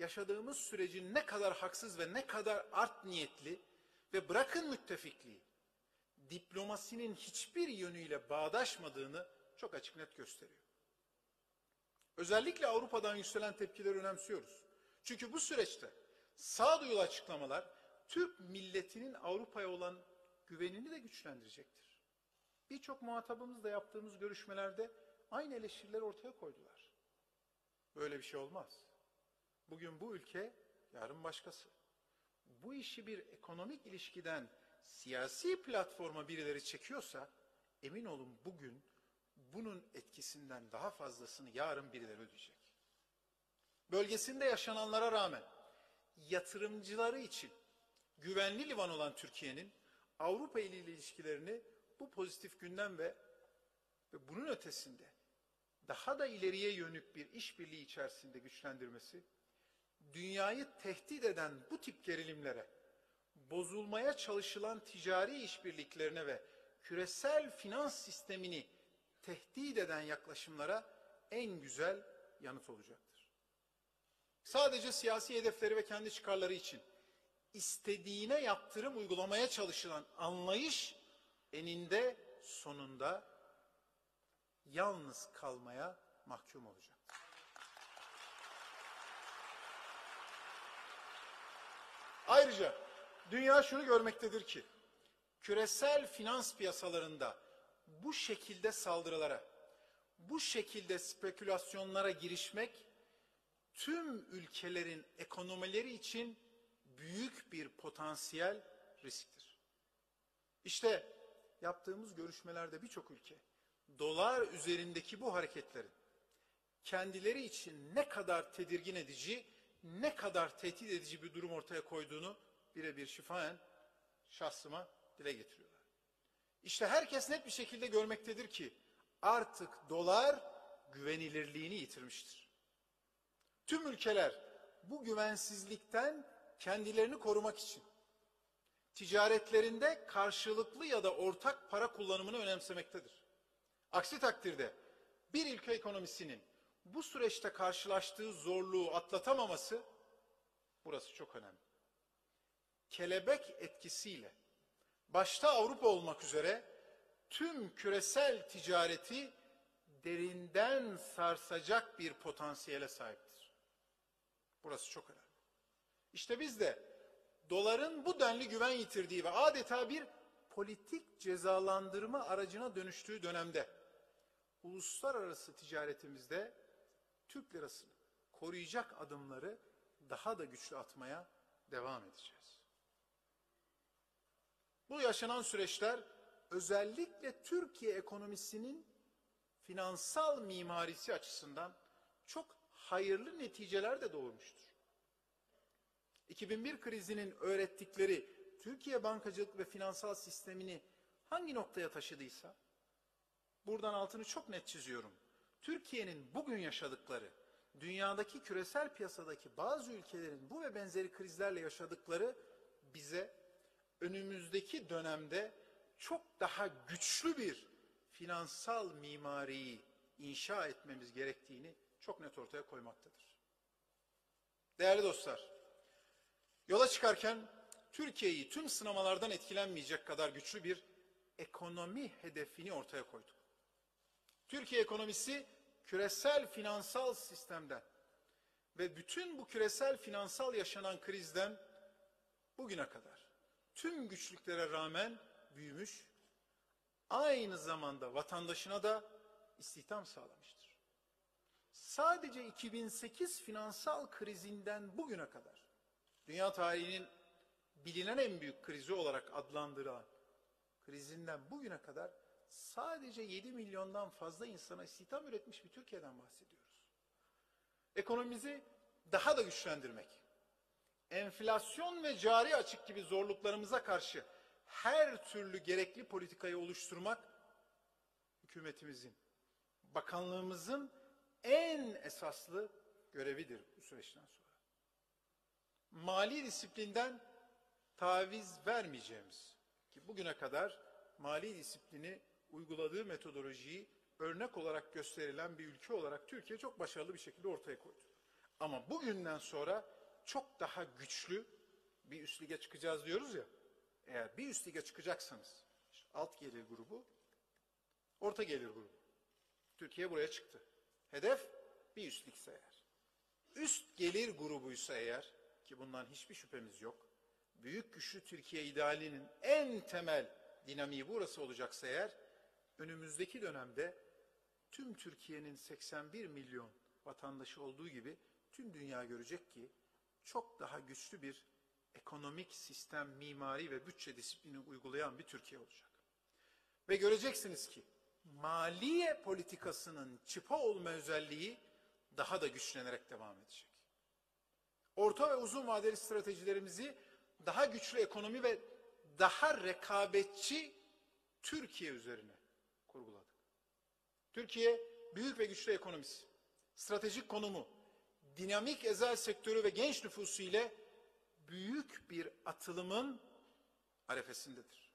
yaşadığımız sürecin ne kadar haksız ve ne kadar art niyetli ve bırakın müttefikliği, diplomasinin hiçbir yönüyle bağdaşmadığını çok açık net gösteriyor. Özellikle Avrupa'dan yükselen tepkileri önemsiyoruz. Çünkü bu süreçte sağduyulu açıklamalar Türk milletinin Avrupa'ya olan güvenini de güçlendirecektir. Birçok muhatabımızla yaptığımız görüşmelerde aynı eleştirileri ortaya koydular. Böyle bir şey olmaz. Bugün bu ülke, yarın başkası. Bu işi bir ekonomik ilişkiden siyasi platforma birileri çekiyorsa emin olun bugün bunun etkisinden daha fazlasını yarın birileri ödeyecek. Bölgesinde yaşananlara rağmen yatırımcıları için güvenli liman olan Türkiye'nin Avrupa ile ilişkilerini bu pozitif gündem ve, ve bunun ötesinde daha da ileriye yönük bir işbirliği içerisinde güçlendirmesi, dünyayı tehdit eden bu tip gerilimlere, bozulmaya çalışılan ticari işbirliklerine ve küresel finans sistemini tehdit eden yaklaşımlara en güzel yanıt olacaktır. Sadece siyasi hedefleri ve kendi çıkarları için istediğine yaptırım uygulamaya çalışılan anlayış eninde sonunda yalnız kalmaya mahkum olacak. Ayrıca dünya şunu görmektedir ki küresel finans piyasalarında bu şekilde saldırılara, bu şekilde spekülasyonlara girişmek tüm ülkelerin ekonomileri için büyük bir potansiyel risktir. İşte yaptığımız görüşmelerde birçok ülke dolar üzerindeki bu hareketlerin kendileri için ne kadar tedirgin edici, ne kadar tehdit edici bir durum ortaya koyduğunu birebir şifaen şahsıma dile getiriyorlar. İşte herkes net bir şekilde görmektedir ki artık dolar güvenilirliğini yitirmiştir. Tüm ülkeler bu güvensizlikten kendilerini korumak için ticaretlerinde karşılıklı ya da ortak para kullanımını önemsemektedir. Aksi takdirde bir ülke ekonomisinin bu süreçte karşılaştığı zorluğu atlatamaması burası çok önemli. Kelebek etkisiyle başta Avrupa olmak üzere tüm küresel ticareti derinden sarsacak bir potansiyele sahiptir. Burası çok önemli. İşte biz de doların bu denli güven yitirdiği ve adeta bir politik cezalandırma aracına dönüştüğü dönemde uluslararası ticaretimizde Türk lirasını koruyacak adımları daha da güçlü atmaya devam edeceğiz. Bu yaşanan süreçler özellikle Türkiye ekonomisinin finansal mimarisi açısından çok hayırlı neticeler de doğurmuştur. 2001 krizinin öğrettikleri Türkiye bankacılık ve finansal sistemini hangi noktaya taşıdıysa, buradan altını çok net çiziyorum. Türkiye'nin bugün yaşadıkları, dünyadaki küresel piyasadaki bazı ülkelerin bu ve benzeri krizlerle yaşadıkları bize önümüzdeki dönemde çok daha güçlü bir finansal mimariyi inşa etmemiz gerektiğini çok net ortaya koymaktadır. Değerli dostlar, yola çıkarken Türkiye'yi tüm sınamalardan etkilenmeyecek kadar güçlü bir ekonomi hedefini ortaya koyduk. Türkiye ekonomisi küresel finansal sistemden ve bütün bu küresel finansal yaşanan krizden bugüne kadar tüm güçlüklere rağmen büyümüş, aynı zamanda vatandaşına da istihdam sağlamıştır. Sadece 2008 finansal krizinden bugüne kadar dünya tarihinin bilinen en büyük krizi olarak adlandırılan krizinden bugüne kadar sadece 7 milyondan fazla insana istihdam üretmiş bir Türkiye'den bahsediyoruz. Ekonomimizi daha da güçlendirmek, enflasyon ve cari açık gibi zorluklarımıza karşı her türlü gerekli politikayı oluşturmak hükümetimizin, bakanlığımızın en esaslı görevidir bu süreçten sonra. Mali disiplinden taviz vermeyeceğimiz ki bugüne kadar mali disiplini uyguladığı metodolojiyi örnek olarak gösterilen bir ülke olarak Türkiye çok başarılı bir şekilde ortaya koydu. Ama bugünden sonra çok daha güçlü bir üst lige çıkacağız diyoruz ya. Eğer bir üst lige çıkacaksanız işte alt gelir grubu, orta gelir grubu. Türkiye buraya çıktı. Hedef bir üst ligse eğer. Üst gelir grubuysa eğer ki bundan hiçbir şüphemiz yok. Büyük güçlü Türkiye idealinin en temel dinamiği burası olacaksa eğer önümüzdeki dönemde tüm Türkiye'nin 81 milyon vatandaşı olduğu gibi tüm dünya görecek ki çok daha güçlü bir ekonomik sistem, mimari ve bütçe disiplini uygulayan bir Türkiye olacak. Ve göreceksiniz ki maliye politikasının çıpa olma özelliği daha da güçlenerek devam edecek. Orta ve uzun vadeli stratejilerimizi daha güçlü ekonomi ve daha rekabetçi Türkiye üzerine kurguladık. Türkiye büyük ve güçlü ekonomisi, stratejik konumu, dinamik özel sektörü ve genç nüfusu ile büyük bir atılımın arefesindedir.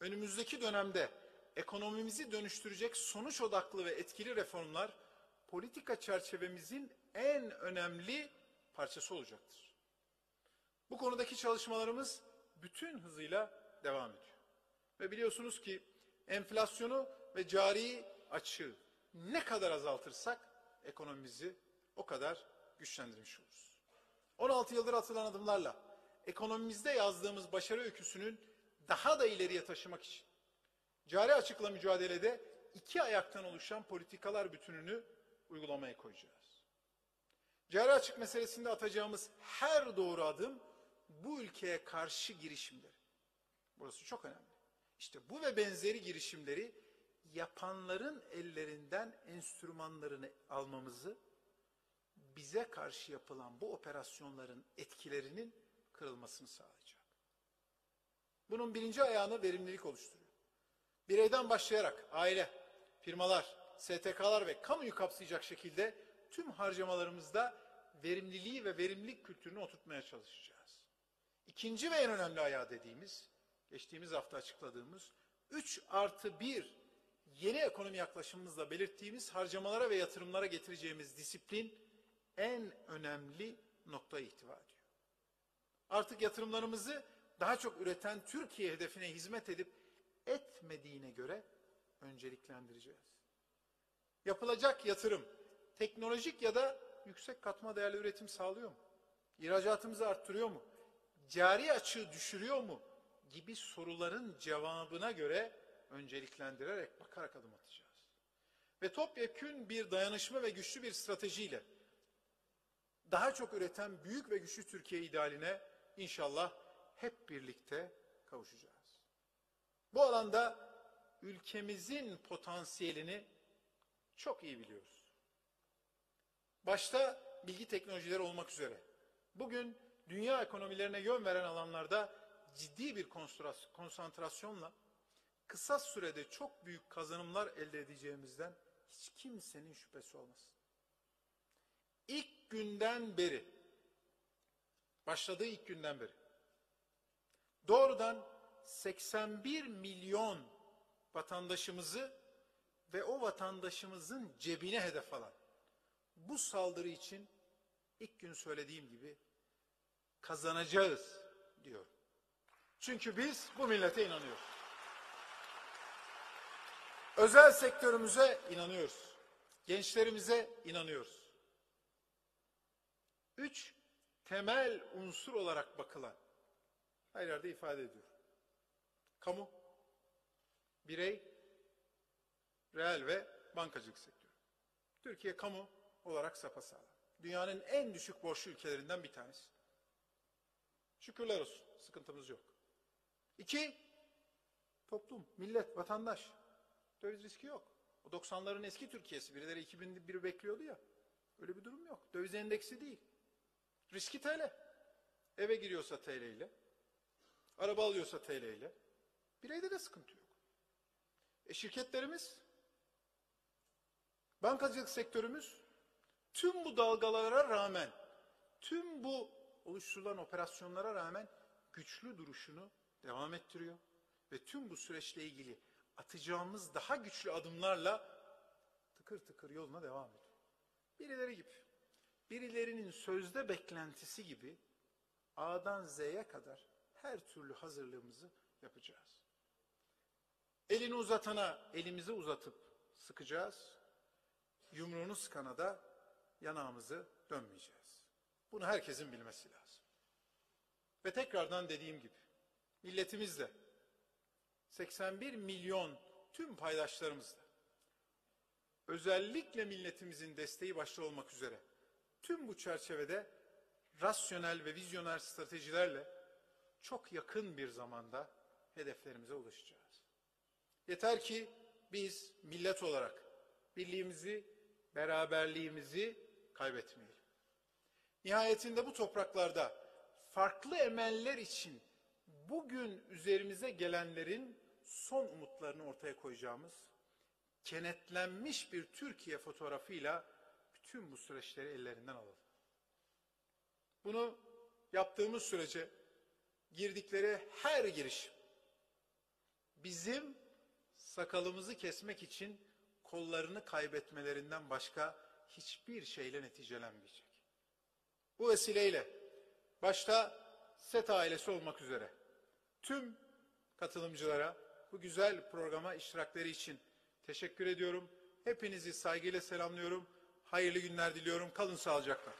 Önümüzdeki dönemde ekonomimizi dönüştürecek sonuç odaklı ve etkili reformlar politika çerçevemizin en önemli parçası olacaktır. Bu konudaki çalışmalarımız bütün hızıyla devam ediyor. Ve biliyorsunuz ki enflasyonu ve cari açığı ne kadar azaltırsak ekonomimizi o kadar güçlendirmiş oluruz. 16 yıldır atılan adımlarla ekonomimizde yazdığımız başarı öyküsünün daha da ileriye taşımak için cari açıkla mücadelede iki ayaktan oluşan politikalar bütününü uygulamaya koyacağız. Cari açık meselesinde atacağımız her doğru adım bu ülkeye karşı girişimleri. Burası çok önemli. İşte bu ve benzeri girişimleri yapanların ellerinden enstrümanlarını almamızı bize karşı yapılan bu operasyonların etkilerinin kırılmasını sağlayacak. Bunun birinci ayağını verimlilik oluşturuyor. Bireyden başlayarak aile, firmalar, STK'lar ve kamuyu kapsayacak şekilde tüm harcamalarımızda verimliliği ve verimlilik kültürünü oturtmaya çalışacağız. İkinci ve en önemli ayağı dediğimiz, geçtiğimiz hafta açıkladığımız 3 artı 1 yeni ekonomi yaklaşımımızla belirttiğimiz harcamalara ve yatırımlara getireceğimiz disiplin en önemli noktaya ihtiva ediyor. Artık yatırımlarımızı daha çok üreten Türkiye hedefine hizmet edip etmediğine göre önceliklendireceğiz. Yapılacak yatırım teknolojik ya da yüksek katma değerli üretim sağlıyor mu? İhracatımızı arttırıyor mu? Cari açığı düşürüyor mu? Gibi soruların cevabına göre önceliklendirerek bakarak adım atacağız. Ve topyekün bir dayanışma ve güçlü bir stratejiyle daha çok üreten büyük ve güçlü Türkiye idealine inşallah hep birlikte kavuşacağız. Bu alanda ülkemizin potansiyelini çok iyi biliyoruz. Başta bilgi teknolojileri olmak üzere. Bugün dünya ekonomilerine yön veren alanlarda ciddi bir konsantrasyonla kısa sürede çok büyük kazanımlar elde edeceğimizden hiç kimsenin şüphesi olmasın. İlk günden beri, başladığı ilk günden beri, doğrudan 81 milyon vatandaşımızı ve o vatandaşımızın cebine hedef alan bu saldırı için ilk gün söylediğim gibi kazanacağız diyor. Çünkü biz bu millete inanıyoruz. Özel sektörümüze inanıyoruz. Gençlerimize inanıyoruz. Üç, temel unsur olarak bakılan, her yerde ifade ediyor. Kamu, birey, reel ve bankacılık sektörü. Türkiye kamu olarak sapasağlam. Dünyanın en düşük borçlu ülkelerinden bir tanesi. Şükürler olsun, sıkıntımız yok. İki, toplum, millet, vatandaş. Döviz riski yok. O 90'ların eski Türkiye'si. Birileri 2001 bekliyordu ya. Öyle bir durum yok. Döviz endeksi değil. Riski TL. Eve giriyorsa TL ile. Araba alıyorsa TL ile. Bireyde de sıkıntı yok. E şirketlerimiz, bankacılık sektörümüz tüm bu dalgalara rağmen, tüm bu oluşturulan operasyonlara rağmen güçlü duruşunu devam ettiriyor. Ve tüm bu süreçle ilgili atacağımız daha güçlü adımlarla tıkır tıkır yoluna devam ediyor. Birileri gibi birilerinin sözde beklentisi gibi A'dan Z'ye kadar her türlü hazırlığımızı yapacağız. Elini uzatana elimizi uzatıp sıkacağız. Yumruğunu sıkana da yanağımızı dönmeyeceğiz. Bunu herkesin bilmesi lazım. Ve tekrardan dediğim gibi milletimizle 81 milyon tüm paydaşlarımızla özellikle milletimizin desteği başta olmak üzere tüm bu çerçevede rasyonel ve vizyoner stratejilerle çok yakın bir zamanda hedeflerimize ulaşacağız. Yeter ki biz millet olarak birliğimizi, beraberliğimizi kaybetmeyelim. Nihayetinde bu topraklarda farklı emeller için bugün üzerimize gelenlerin son umutlarını ortaya koyacağımız kenetlenmiş bir Türkiye fotoğrafıyla bütün bu süreçleri ellerinden alalım. Bunu yaptığımız sürece girdikleri her giriş bizim sakalımızı kesmek için kollarını kaybetmelerinden başka hiçbir şeyle neticelenmeyecek. Bu vesileyle başta SET ailesi olmak üzere tüm katılımcılara bu güzel programa iştirakleri için teşekkür ediyorum. Hepinizi saygıyla selamlıyorum. Hayırlı günler diliyorum. Kalın sağlıcakla.